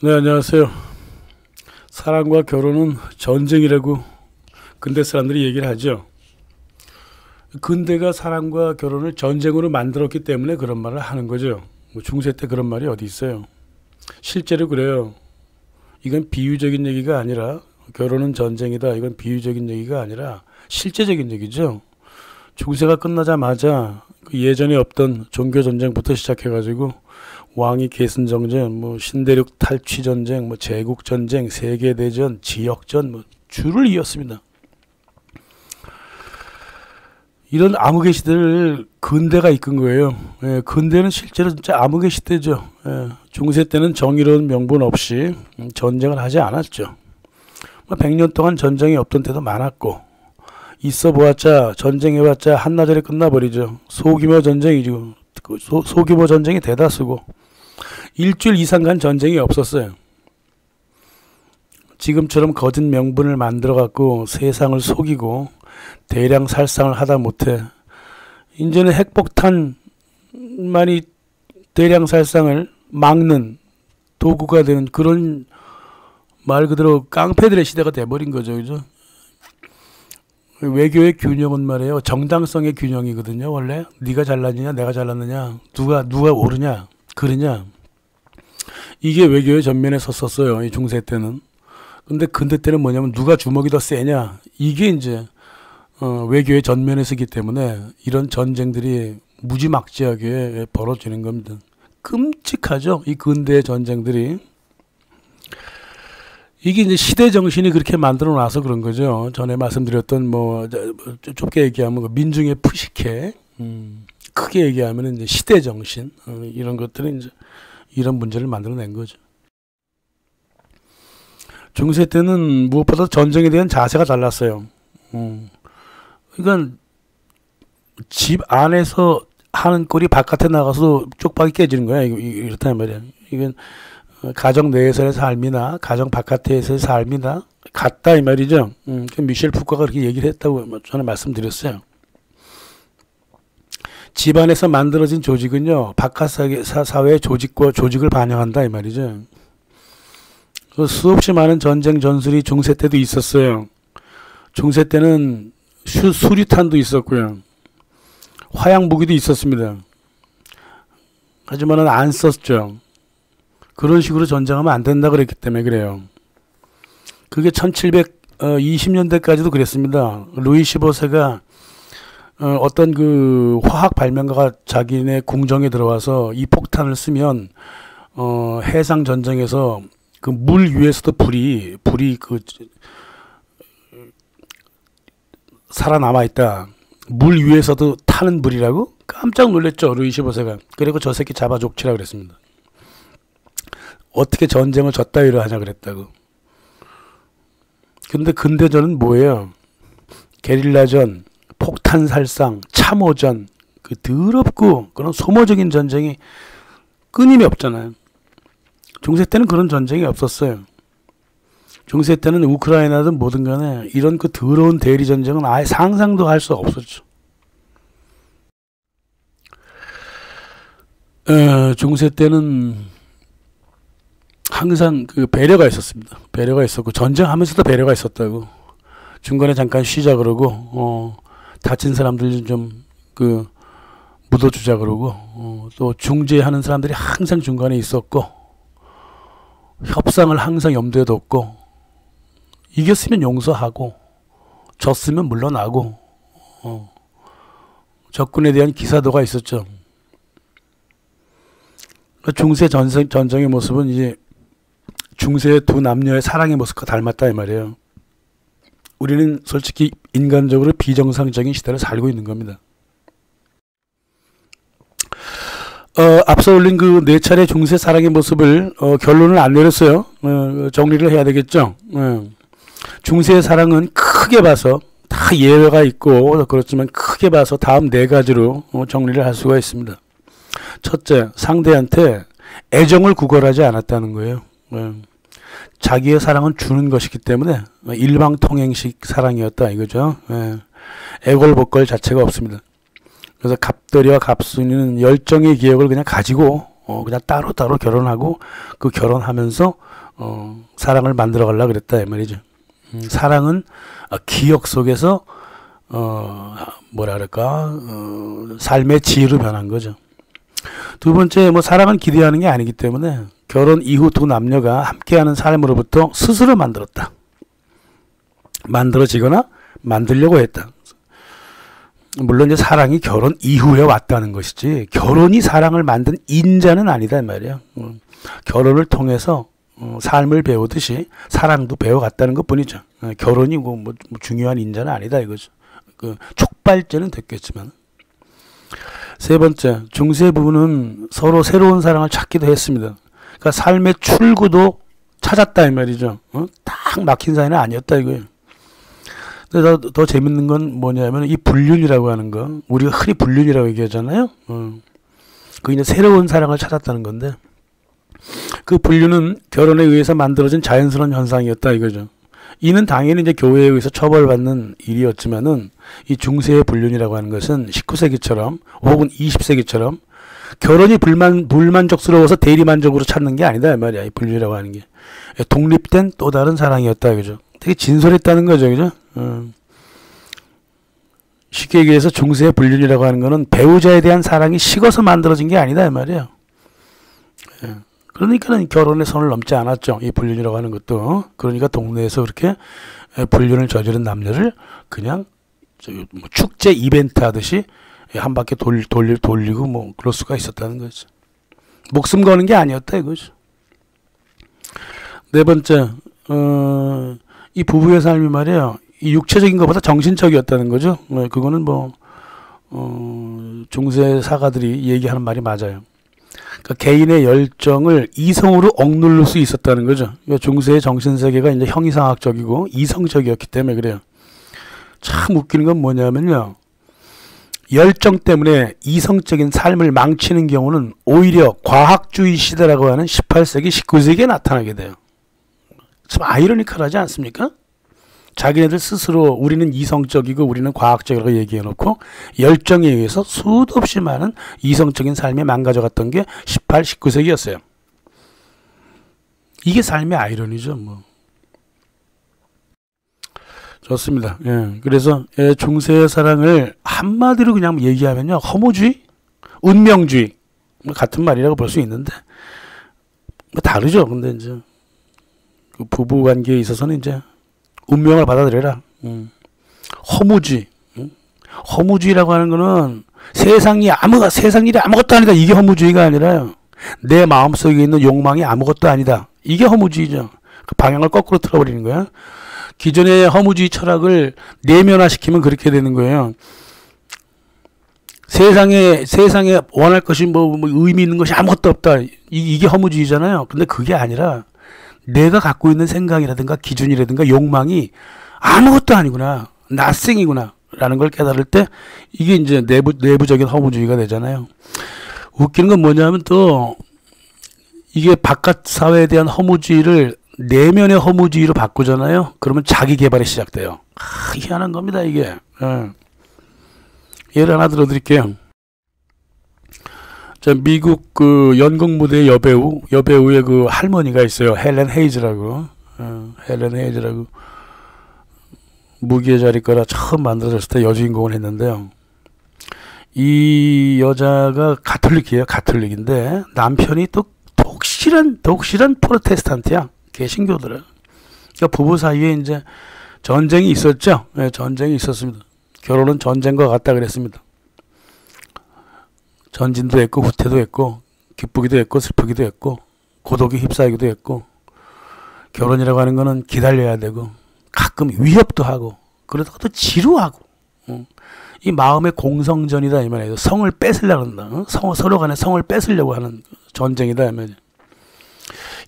네, 안녕하세요. 사랑과 결혼은 전쟁이라고 근대 사람들이 얘기를 하죠. 근대가 사랑과 결혼을 전쟁으로 만들었기 때문에 그런 말을 하는 거죠. 뭐 중세 때 그런 말이 어디 있어요. 실제로 그래요. 이건 비유적인 얘기가 아니라 결혼은 전쟁이다. 이건 비유적인 얘기가 아니라 실제적인 얘기죠. 중세가 끝나자마자 그 예전에 없던 종교 전쟁부터 시작해가지고 왕위 계승 전쟁, 뭐 신대륙 탈취 전쟁, 뭐 제국 전쟁, 세계 대전, 지역전 뭐 줄을 이었습니다. 이런 암흑의 시대를 근대가 이끈 거예요. 예, 근대는 실제로 진짜 암흑의 시대죠. 예, 중세 때는 정의로운 명분 없이 전쟁을 하지 않았죠. 뭐 100년 동안 전쟁이 없던 때도 많았고 있어 보았자 전쟁해봤자 한나절에 끝나버리죠. 소규모 전쟁이죠. 그 소, 소규모 전쟁이 대다수고 일주일 이상 간 전쟁이 없었어요. 지금처럼 거짓 명분을 만들어 갖고 세상을 속이고 대량 살상을 하다 못해 이제는 핵폭탄만이 대량 살상을 막는 도구가 되는 그런 말 그대로 깡패들의 시대가 돼버린 거죠, 그죠? 외교의 균형은 말이에요. 정당성의 균형이거든요. 원래 네가 잘났느냐, 내가 잘났느냐, 누가 누가 옳으냐, 그러냐. 이게 외교의 전면에 섰었어요. 이 중세 때는. 근데 근대 때는 뭐냐면 누가 주먹이 더 세냐. 이게 이제 어, 외교의 전면에 서기 때문에 이런 전쟁들이 무지막지하게 벌어지는 겁니다. 끔찍하죠. 이 근대 전쟁들이. 이게 이제 시대 정신이 그렇게 만들어 놔서 그런 거죠. 전에 말씀드렸던 뭐 좁게 얘기하면 그 민중의 푸시케, 음, 크게 얘기하면 이제 시대 정신 어, 이런 것들은 이제 이런 문제를 만들어낸 거죠. 중세 때는 무엇보다 전쟁에 대한 자세가 달랐어요. 음. 그러니까 집 안에서 하는 꼴이 바깥에 나가서 쪽박이 깨지는 거야. 이렇단 말이야. 이건 가정 내에서의 삶이나 가정 바깥에서의 삶이나 같다 이 말이죠. 음, 그 미셸 푸카가 그렇게 얘기를 했다고 저는 말씀드렸어요. 집안에서 만들어진 조직은요 바깥 사회의 조직과 조직을 반영한다 이 말이죠. 그 수없이 많은 전쟁 전술이 중세 때도 있었어요. 중세 때는 수, 수류탄도 있었고요. 화약 무기도 있었습니다. 하지만은 안 썼죠. 그런 식으로 전쟁하면 안 된다 그랬기 때문에 그래요. 그게 1720년대까지도 어, 그랬습니다. 루이 15세가 어, 어떤 그 화학 발명가가 자기네 궁정에 들어와서 이 폭탄을 쓰면 어, 해상 전쟁에서 그 물 위에서도 불이 불이 그 살아남아 있다. 물 위에서도 타는 불이라고 깜짝 놀랐죠 루이 15세가. 그리고 저 새끼 잡아 족치라 그랬습니다. 어떻게 전쟁을 졌다위로 하냐 그랬다고. 근데 근대전은 뭐예요? 게릴라전, 폭탄 살상, 참호전, 그 더럽고 그런 소모적인 전쟁이 끊임이 없잖아요. 중세 때는 그런 전쟁이 없었어요. 중세 때는 우크라이나든 뭐든 간에 이런 그 더러운 대리 전쟁은 아예 상상도 할 수 없었죠. 어, 중세 때는 항상 그 배려가 있었습니다. 배려가 있었고 전쟁하면서도 배려가 있었다고. 중간에 잠깐 쉬자 그러고 어, 다친 사람들 좀 그 묻어주자 그러고 어, 또 중재하는 사람들이 항상 중간에 있었고 협상을 항상 염두에 뒀고 이겼으면 용서하고 졌으면 물러나고 어, 적군에 대한 기사도가 있었죠. 그러니까 중세 전쟁, 전쟁의 모습은 이제 중세의 두 남녀의 사랑의 모습과 닮았다 이 말이에요. 우리는 솔직히 인간적으로 비정상적인 시대를 살고 있는 겁니다. 어, 앞서 올린 그 네 차례 중세 사랑의 모습을 어, 결론을 안 내렸어요. 어, 정리를 해야 되겠죠. 어. 중세의 사랑은 크게 봐서 다 예외가 있고 그렇지만 크게 봐서 다음 네 가지로 어, 정리를 할 수가 있습니다. 첫째, 상대한테 애정을 구걸하지 않았다는 거예요. 어. 자기의 사랑은 주는 것이기 때문에 일방통행식 사랑이었다 이거죠. 예. 애골복걸 자체가 없습니다. 그래서 갑돌이와 갑순이는 열정의 기억을 그냥 가지고 어, 그냥 따로 따로 결혼하고 그 결혼하면서 어, 사랑을 만들어 가려 그랬다 이 말이죠. 음, 사랑은 어, 기억 속에서 어, 뭐라 그럴까 어, 삶의 지혜로 변한 거죠. 두 번째 뭐 사랑은 기대하는 게 아니기 때문에 결혼 이후 두 남녀가 함께하는 삶으로부터 스스로 만들었다. 만들어지거나 만들려고 했다. 물론 이제 사랑이 결혼 이후에 왔다는 것이지 결혼이 사랑을 만든 인자는 아니다 이 말이야. 음, 결혼을 통해서 어, 삶을 배우듯이 사랑도 배워갔다는 것뿐이죠. 어, 결혼이 뭐, 뭐, 중요한 인자는 아니다 이거죠. 그 촉발제는 됐겠지만 세 번째 중세 부부는 서로 새로운 사랑을 찾기도 했습니다. 그러니까 삶의 출구도 찾았다 이 말이죠. 어? 딱 막힌 사이는 아니었다 이거예요. 근데 더, 더 재밌는 건 뭐냐면 이 불륜이라고 하는 거 우리가 흔히 불륜이라고 얘기하잖아요. 어. 그 이제 새로운 사랑을 찾았다는 건데 그 불륜은 결혼에 의해서 만들어진 자연스러운 현상이었다 이거죠. 이는 당연히 이제 교회에 의해서 처벌받는 일이었지만은 이 중세의 불륜이라고 하는 것은 19세기처럼 혹은 20세기처럼 결혼이 불만 불만족스러워서 대리만족으로 찾는 게 아니다 이 말이야 이 불륜이라고 하는 게 독립된 또 다른 사랑이었다 그죠. 되게 진솔했다는 거죠 그죠. 어. 쉽게 얘기해서 중세의 불륜이라고 하는 거는 배우자에 대한 사랑이 식어서 만들어진 게 아니다 이 말이에요. 예. 그러니까는 결혼의 선을 넘지 않았죠. 이 불륜이라고 하는 것도. 그러니까 동네에서 그렇게 불륜을 저지른 남녀를 그냥 뭐 축제 이벤트 하듯이 한 바퀴 돌, 돌, 돌리고 뭐 그럴 수가 있었다는 거죠. 목숨 거는 게 아니었다 이거죠. 네 번째, 어, 이 부부의 삶이 말이에요. 이 육체적인 것보다 정신적이었다는 거죠. 어, 그거는 뭐, 어, 중세 사가들이 얘기하는 말이 맞아요. 그러니까 개인의 열정을 이성으로 억누를 수 있었다는 거죠. 그러니까 중세의 정신세계가 이제 형이상학적이고 이성적이었기 때문에 그래요. 참 웃기는 건 뭐냐면요. 열정 때문에 이성적인 삶을 망치는 경우는 오히려 과학주의 시대라고 하는 18세기, 19세기에 나타나게 돼요. 참 아이러니컬하지 않습니까? 자기네들 스스로 우리는 이성적이고 우리는 과학적이라고 얘기해 놓고 열정에 의해서 수도 없이 많은 이성적인 삶이 망가져갔던 게 18, 19세기였어요. 이게 삶의 아이러니죠, 뭐. 좋습니다. 예. 그래서 예, 중세의 사랑을 한마디로 그냥 얘기하면요. 허무주의, 운명주의 뭐 같은 말이라고 볼 수 있는데 뭐 다르죠. 근데 이제 그 부부 관계에 있어서는 이제 운명을 받아들여라. 음. 허무주의. 음? 허무주의라고 하는 거는 세상이 아무 세상 일이 아무것도 아니다. 이게 허무주의가 아니라요. 내 마음속에 있는 욕망이 아무것도 아니다. 이게 허무주의죠. 그 방향을 거꾸로 틀어버리는 거야. 기존의 허무주의 철학을 내면화시키면 그렇게 되는 거예요. 세상에 세상에 원할 것이 뭐, 뭐 의미 있는 것이 아무것도 없다. 이, 이게 허무주의잖아요. 근데 그게 아니라 내가 갖고 있는 생각이라든가 기준이라든가 욕망이 아무것도 아니구나. 낯생이구나. 라는 걸 깨달을 때 이게 이제 내부, 내부적인 허무주의가 되잖아요. 웃기는 건 뭐냐면 또 이게 바깥 사회에 대한 허무주의를 내면의 허무주의로 바꾸잖아요. 그러면 자기 개발이 시작돼요. 아, 희한한 겁니다, 이게. 예. 예를 하나 들어드릴게요. 자, 미국 그 연극 무대 여배우, 여배우의 그 할머니가 있어요. 헬렌 헤이즈라고. 어, 헬렌 헤이즈라고. 무기의 자리 거라 처음 만들어졌을 때 여주인공을 했는데요. 이 여자가 가톨릭이에요. 가톨릭인데 남편이 또 독실한 독실한 프로테스탄트야. 개신교들은. 그러니까 부부 사이에 이제 전쟁이 있었죠. 네, 전쟁이 있었습니다. 결혼은 전쟁과 같다 그랬습니다. 전진도 했고 후퇴도 했고 기쁘기도 했고 슬프기도 했고 고독에 휩싸이기도 했고 결혼이라고 하는 거는 기다려야 되고 가끔 위협도 하고 그러다가 또 지루하고 어. 이 마음의 공성전이다 이 말이에요. 성을 뺏으려고 한다. 어? 성, 서로 간에 성을 뺏으려고 하는 전쟁이다 이 말이에요.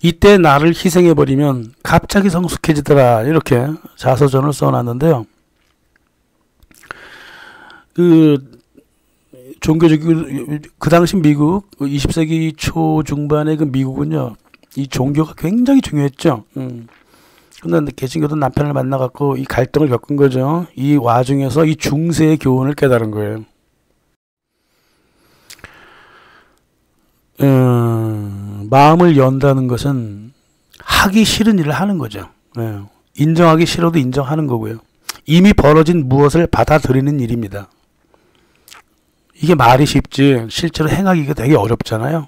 이때 나를 희생해 버리면 갑자기 성숙해지더라 이렇게 자서전을 써놨는데요. 그 종교적 그 당시 미국 20세기 초 중반의 그 미국은요 이 종교가 굉장히 중요했죠. 음. 근데 개신교도 남편을 만나갖고 이 갈등을 겪은 거죠. 이 와중에서 이 중세의 교훈을 깨달은 거예요. 어, 마음을 연다는 것은 하기 싫은 일을 하는 거죠. 예. 인정하기 싫어도 인정하는 거고요. 이미 벌어진 무엇을 받아들이는 일입니다. 이게 말이 쉽지 실제로 행하기가 되게 어렵잖아요.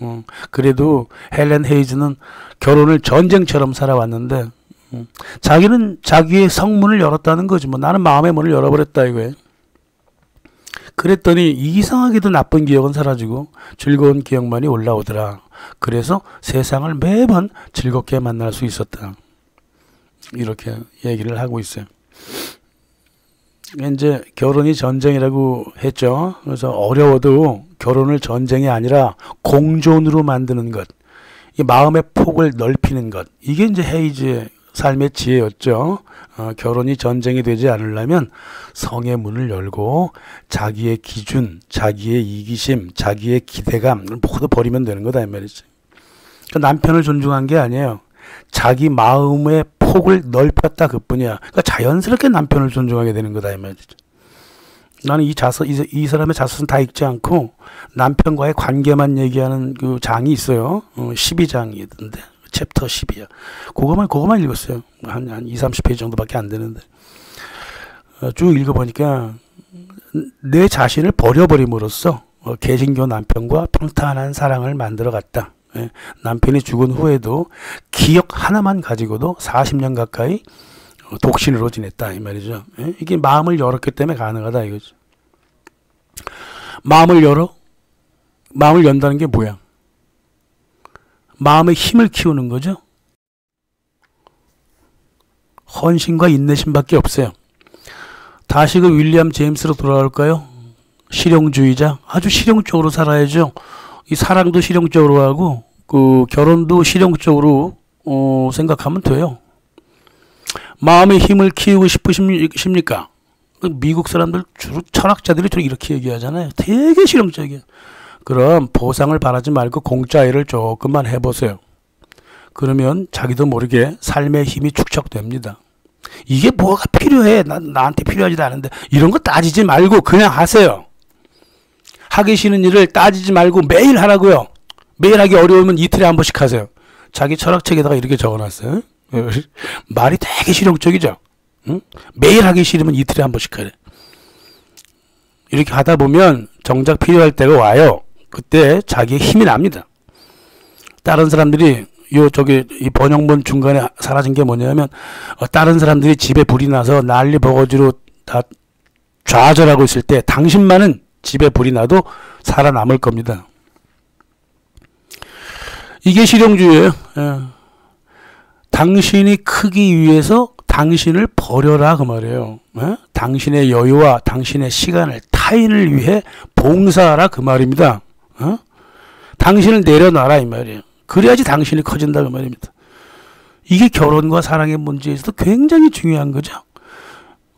어, 그래도 헬렌 헤이즈는 결혼을 전쟁처럼 살아왔는데 어, 자기는 자기의 성문을 열었다는 거지 뭐 나는 마음의 문을 열어버렸다 이거예요. 그랬더니 이상하게도 나쁜 기억은 사라지고 즐거운 기억만이 올라오더라. 그래서 세상을 매번 즐겁게 만날 수 있었다. 이렇게 얘기를 하고 있어요. 이제 결혼이 전쟁이라고 했죠. 그래서 어려워도 결혼을 전쟁이 아니라 공존으로 만드는 것, 이 마음의 폭을 넓히는 것, 이게 이제 헤이즈의 삶의 지혜였죠. 어, 결혼이 전쟁이 되지 않으려면 성의 문을 열고 자기의 기준, 자기의 이기심, 자기의 기대감을 모두 버리면 되는 거다 이 말이지. 그러니까 남편을 존중한 게 아니에요. 자기 마음의 폭을 넓혔다 그뿐이야. 그러니까 자연스럽게 남편을 존중하게 되는 거다 이 말이죠. 나는 이 자서 이, 이 사람의 자서는 다 읽지 않고 남편과의 관계만 얘기하는 그 장이 있어요. 어, 12장이던데 챕터 10이야. 그거만 그거만 읽었어요. 한, 한 2, 30페이지 정도밖에 안 되는데 어, 쭉 읽어보니까 내 자신을 버려버림으로써 어, 개신교 남편과 평탄한 사랑을 만들어갔다. 예, 남편이 죽은 후에도 기억 하나만 가지고도 40년 가까이 어, 독신으로 지냈다 이 말이죠. 예, 이게 마음을 열었기 때문에 가능하다 이거죠. 마음을 열어 마음을 연다는 게 뭐야? 마음의 힘을 키우는 거죠. 헌신과 인내심밖에 없어요. 다시 그 윌리엄 제임스로 돌아올까요? 실용주의자 아주 실용적으로 살아야죠. 이 사랑도 실용적으로 하고 그 결혼도 실용적으로 어, 생각하면 돼요. 마음의 힘을 키우고 싶으십니까? 그 미국 사람들 주로 철학자들이 이렇게 얘기하잖아요. 되게 실용적이야. 그럼 보상을 바라지 말고 공짜 일을 조금만 해보세요. 그러면 자기도 모르게 삶의 힘이 축적됩니다. 이게 뭐가 필요해? 나, 나한테 필요하지도 않은데 이런 거 따지지 말고 그냥 하세요. 하기 싫은 일을 따지지 말고 매일 하라고요. 매일 하기 어려우면 이틀에 한 번씩 하세요. 자기 철학책에다가 이렇게 적어놨어요. 말이 되게 실용적이죠. 응? 매일 하기 싫으면 이틀에 한 번씩 하래. 이렇게 하다 보면 정작 필요할 때가 와요. 그때 자기의 힘이 납니다. 다른 사람들이 요 저기 이 번영문 중간에 사라진 게 뭐냐면 어, 다른 사람들이 집에 불이 나서 난리 버거지로 다 좌절하고 있을 때 당신만은 집에 불이 나도 살아남을 겁니다. 이게 실용주의예요. 예. 당신이 크기 위해서 당신을 버려라 그 말이에요. 예? 당신의 여유와 당신의 시간을 타인을 위해 봉사하라 그 말입니다. 어? 당신을 내려놔라 이 말이에요. 그래야지 당신이 커진다 그 말입니다. 이게 결혼과 사랑의 문제에서도 굉장히 중요한 거죠.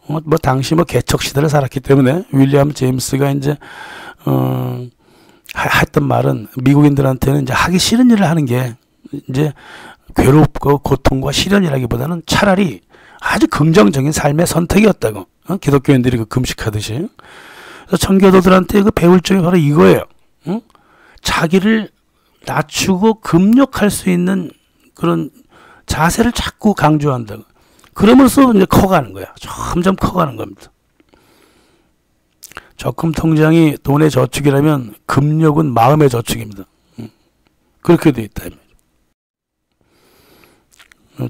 어, 뭐 당시 뭐 개척 시대를 살았기 때문에 윌리엄 제임스가 이제 어, 했던 말은 미국인들한테는 이제 하기 싫은 일을 하는 게 이제 괴롭고 고통과 시련이라기보다는 차라리 아주 긍정적인 삶의 선택이었다고 어? 기독교인들이 그 금식하듯이 그래서 청교도들한테 그 배울 점이 바로 이거예요. 응? 자기를 낮추고 금욕할 수 있는 그런 자세를 자꾸 강조한다고. 그러면서 이제 커가는 거야. 점점 커가는 겁니다. 적금 통장이 돈의 저축이라면 금욕은 마음의 저축입니다. 그렇게 돼 있다.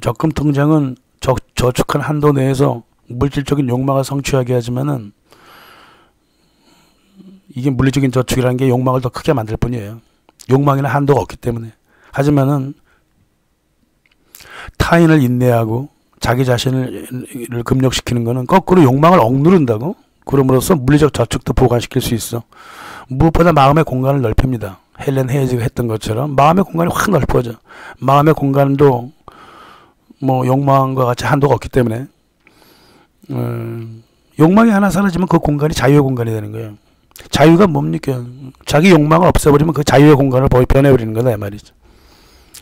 적금 통장은 저, 저축한 한도 내에서 물질적인 욕망을 성취하게 하지만은 이게 물리적인 저축이라는 게 욕망을 더 크게 만들 뿐이에요. 욕망에는 한도가 없기 때문에. 하지만은 타인을 인내하고 자기 자신을 금력시키는 거는 거꾸로 욕망을 억누른다고 그럼으로써 물리적 저축도 보관시킬 수 있어. 무엇보다 마음의 공간을 넓힙니다. 헬렌 헤이즈가 했던 것처럼 마음의 공간이 확 넓어져. 마음의 공간도 뭐 욕망과 같이 한도가 없기 때문에 음, 욕망이 하나 사라지면 그 공간이 자유의 공간이 되는 거예요. 자유가 뭡니까? 자기 욕망을 없애버리면 그 자유의 공간을 변해버리는 거다 말이죠.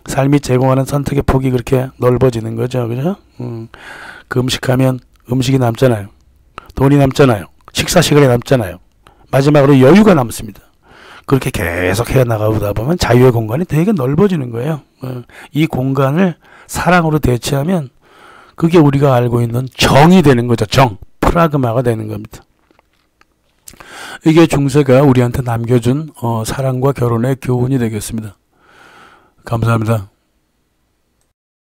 삶이 제공하는 선택의 폭이 그렇게 넓어지는 거죠. 그죠? 음, 그 금식하면 음식이 남잖아요. 돈이 남잖아요. 식사 시간이 남잖아요. 마지막으로 여유가 남습니다. 그렇게 계속 해나가다 보면 자유의 공간이 되게 넓어지는 거예요. 어. 이 공간을 사랑으로 대체하면 그게 우리가 알고 있는 정이 되는 거죠. 정. 프라그마가 되는 겁니다. 이게 중세가 우리한테 남겨준 어, 사랑과 결혼의 교훈이 되겠습니다. 감사합니다.